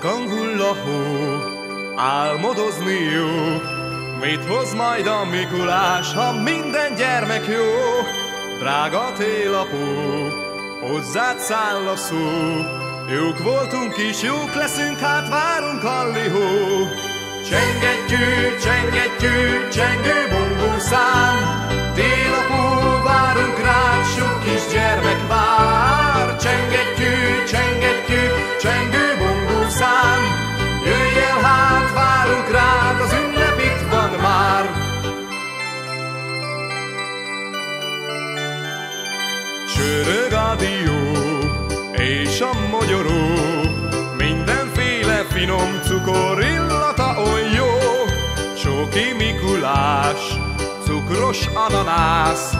Halkan hull a hó, álmodozni jó, Mit hoz majd a Mikulás, ha minden gyermek jó? Drága télapó, hozzád száll a szó, Jók voltunk is, jók leszünk, hát várunk a lihó. Csengettyű, csengettyű, csengő bongószám, Télapó, várunk rád, sok kis gyermek vár. Csengettyű, csengettyű, csengő Csörög a dió, és a mogyoró, mindenféle finom cukor illata oly jó. Csóki Mikulás, cukros ananász,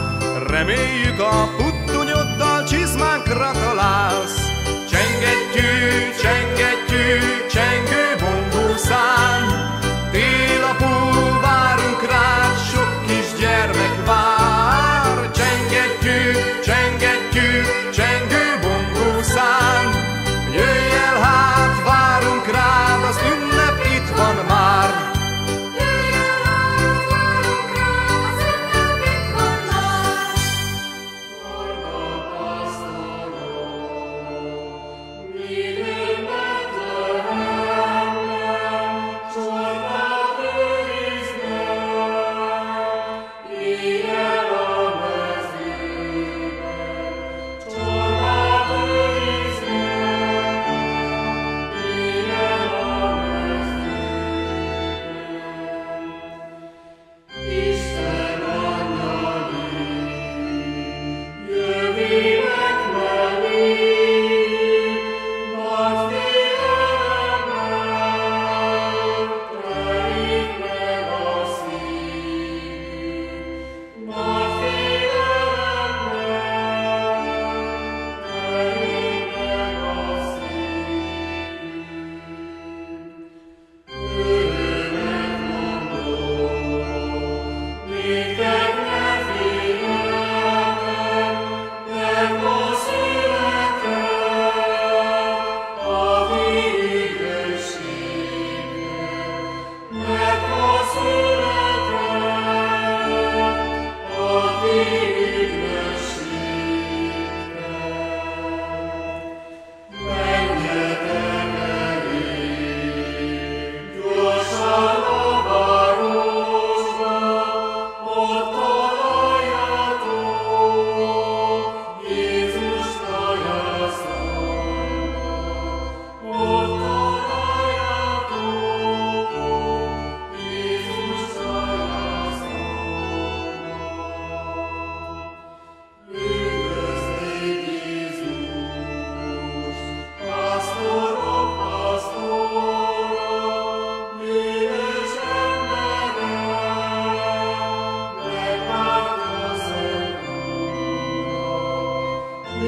reméljük a puttunyoddal csizmánkra találsz. Csengettyű, csengettyű, csengő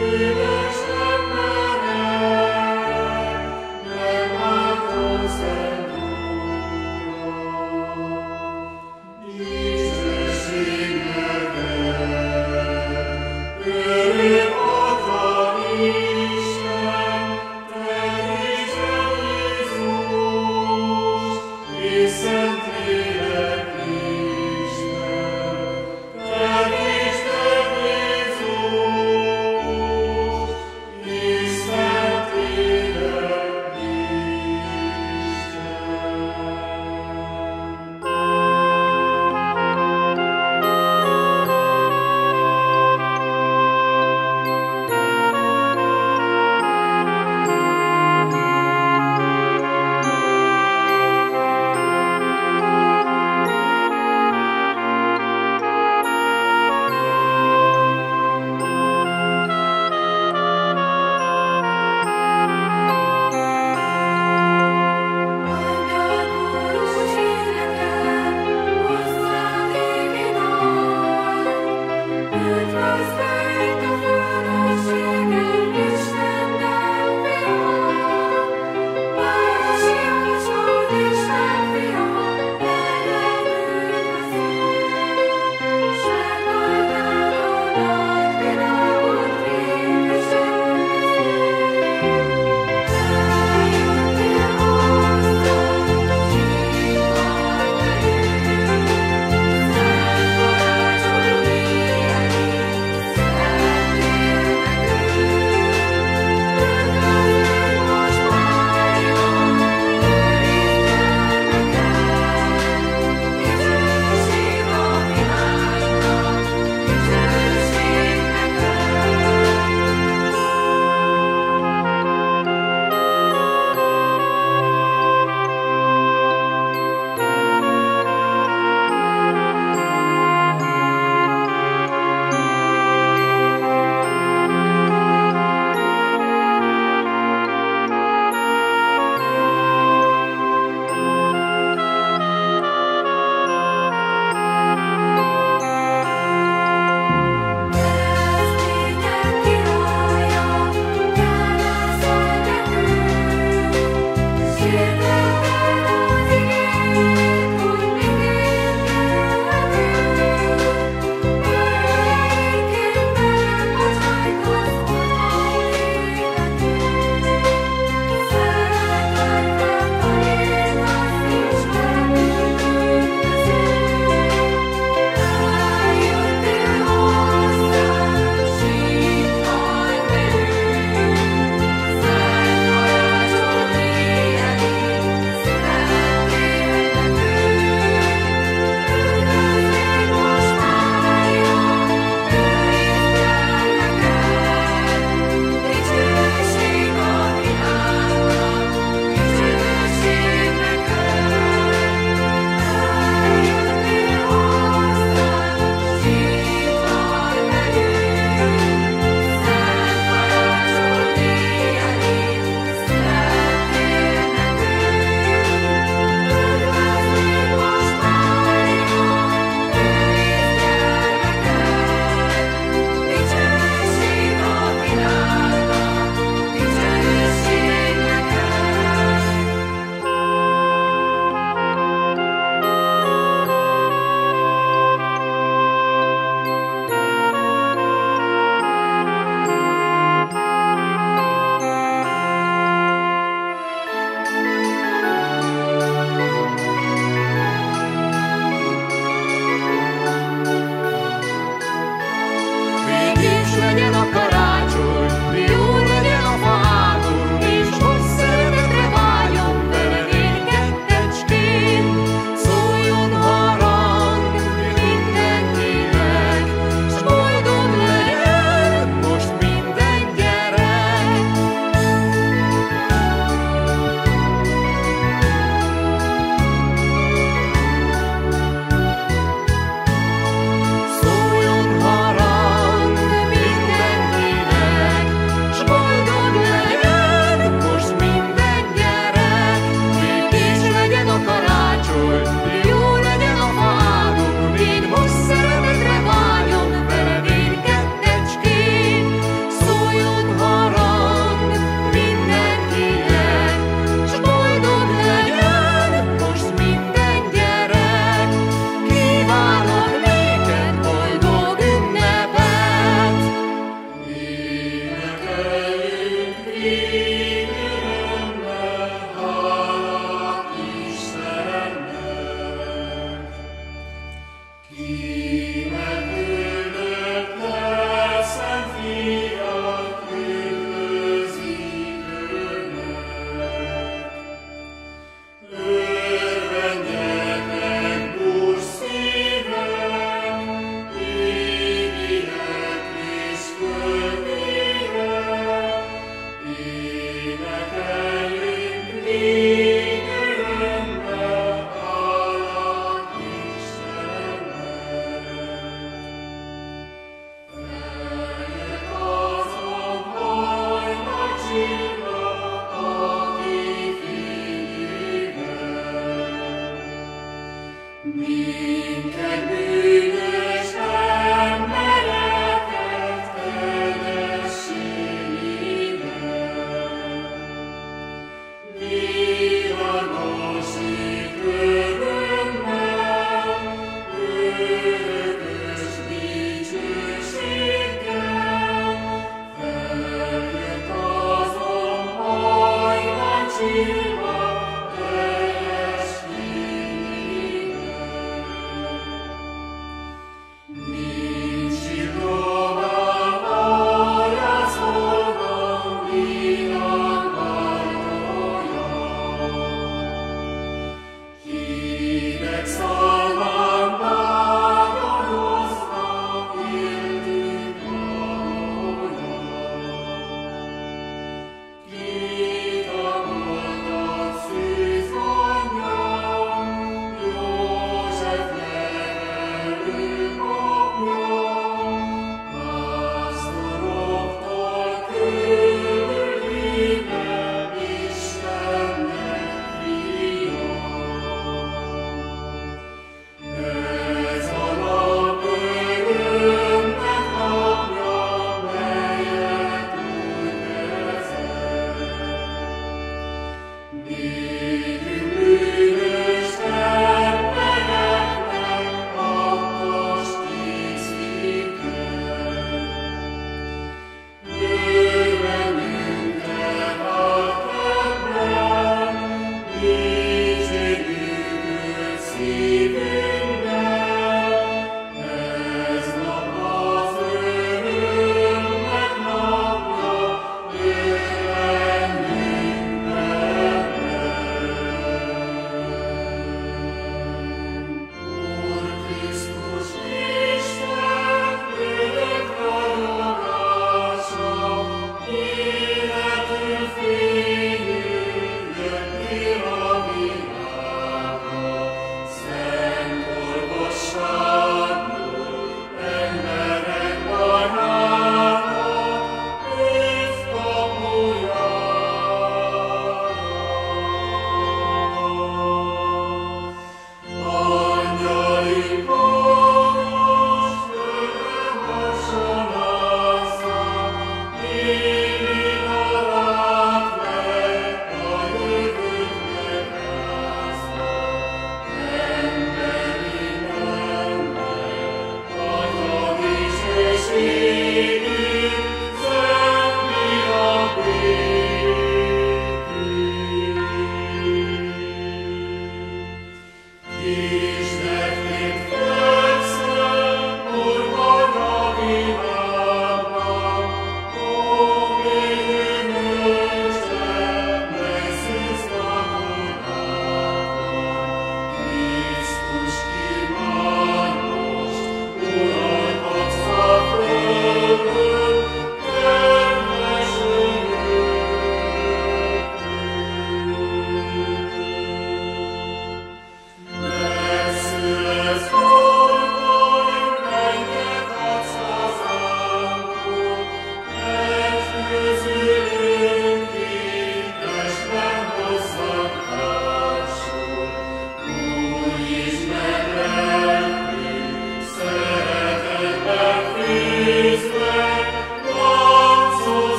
Spirit.